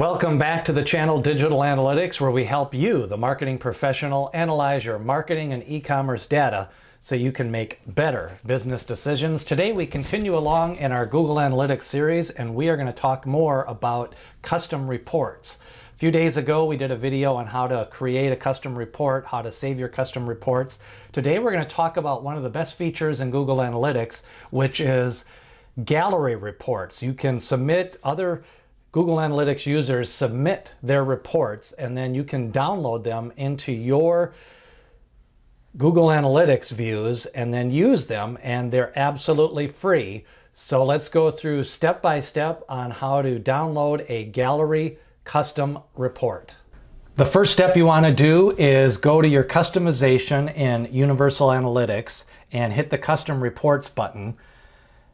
Welcome back to the channel Digital Analytics, where we help you, the marketing professional, analyze your marketing and e-commerce data so you can make better business decisions. Today we continue along in our Google Analytics series and we are going to talk more about custom reports. A few days ago we did a video on how to create a custom report, how to save your custom reports. Today we're going to talk about one of the best features in Google Analytics, which is gallery reports. You can submit other Google Analytics users submit their reports and then you can download them into your Google Analytics views and then use them and they're absolutely free. So let's go through step by step on how to download a gallery custom report. The first step you want to do is go to your customization in Universal Analytics and hit the custom reports button.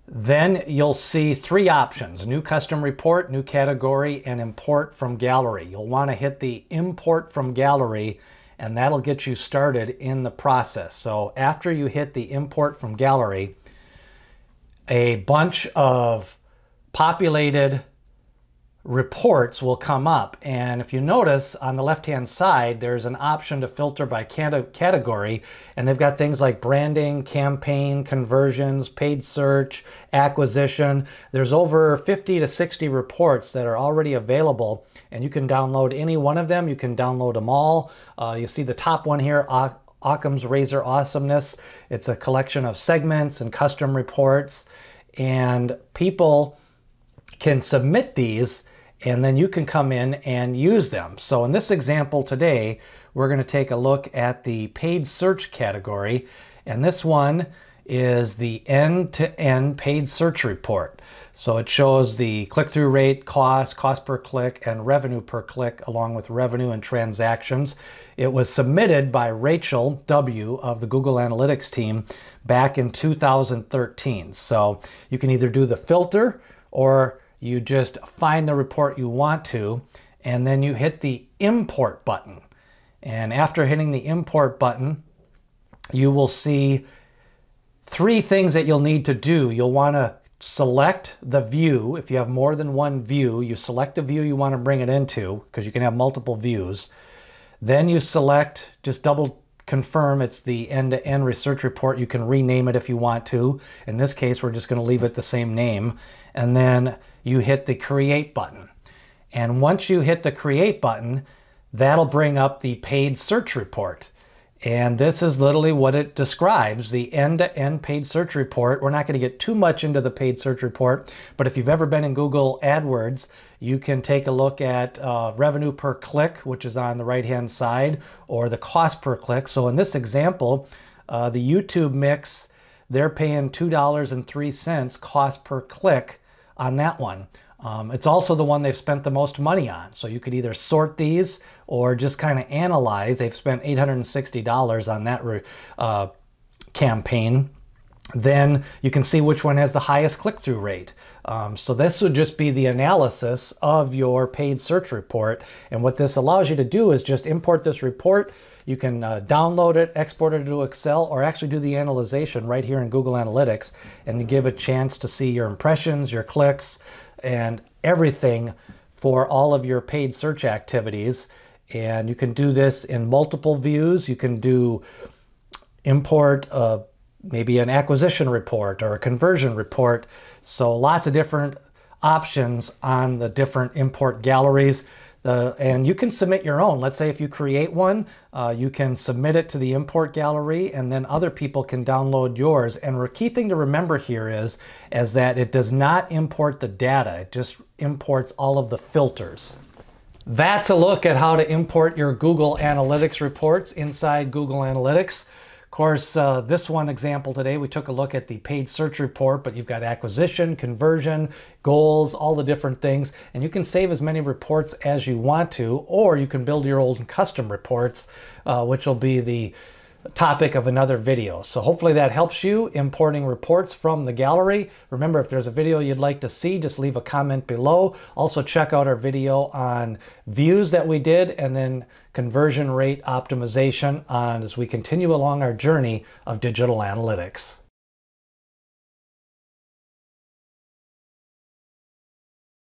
Then you'll see three options, new custom report, new category, and import from gallery. You'll want to hit the import from gallery and that'll get you started in the process. So after you hit the import from gallery, a bunch of populated reports will come up. And if you notice on the left-hand side, there's an option to filter by category. And they've got things like branding, campaign, conversions, paid search, acquisition. There's over 50 to 60 reports that are already available. And you can download any one of them. You can download them all. Uh, you see the top one here, Occam's Razor Awesomeness. It's a collection of segments and custom reports. And people can submit these and then you can come in and use them. So in this example today, we're going to take a look at the paid search category, and this one is the end-to-end -end paid search report. So it shows the click-through rate, cost, cost per click, and revenue per click, along with revenue and transactions. It was submitted by Rachel W. of the Google Analytics team back in 2013. So you can either do the filter or you just find the report you want to, and then you hit the import button. And after hitting the import button, you will see three things that you'll need to do. You'll want to select the view. If you have more than one view, you select the view you want to bring it into because you can have multiple views. Then you select, just double confirm it's the end-to-end -end research report. You can rename it if you want to. In this case, we're just going to leave it the same name. And then you hit the create button. And once you hit the create button, that'll bring up the paid search report. And this is literally what it describes, the end-to-end -end paid search report. We're not going to get too much into the paid search report, but if you've ever been in Google AdWords, you can take a look at uh, revenue per click, which is on the right-hand side, or the cost per click. So in this example, uh, the YouTube mix, they're paying $2.03 cost per click on that one. Um, it's also the one they've spent the most money on. So you could either sort these or just kind of analyze. They've spent $860 on that uh, campaign. Then you can see which one has the highest click-through rate. Um, so this would just be the analysis of your paid search report. And what this allows you to do is just import this report. You can uh, download it, export it to Excel, or actually do the analysis right here in Google Analytics and give a chance to see your impressions, your clicks, and everything for all of your paid search activities. And you can do this in multiple views. You can do import uh, maybe an acquisition report or a conversion report. So lots of different options on the different import galleries. Uh, and you can submit your own. Let's say if you create one, uh, you can submit it to the import gallery and then other people can download yours. And the key thing to remember here is, is that it does not import the data. It just imports all of the filters. That's a look at how to import your Google Analytics reports inside Google Analytics. Course, uh, this one example today, we took a look at the paid search report, but you've got acquisition, conversion, goals, all the different things, and you can save as many reports as you want to, or you can build your own custom reports, uh, which will be the topic of another video. So hopefully that helps you importing reports from the gallery. Remember, if there's a video you'd like to see, just leave a comment below. Also check out our video on views that we did and then conversion rate optimization on as we continue along our journey of digital analytics.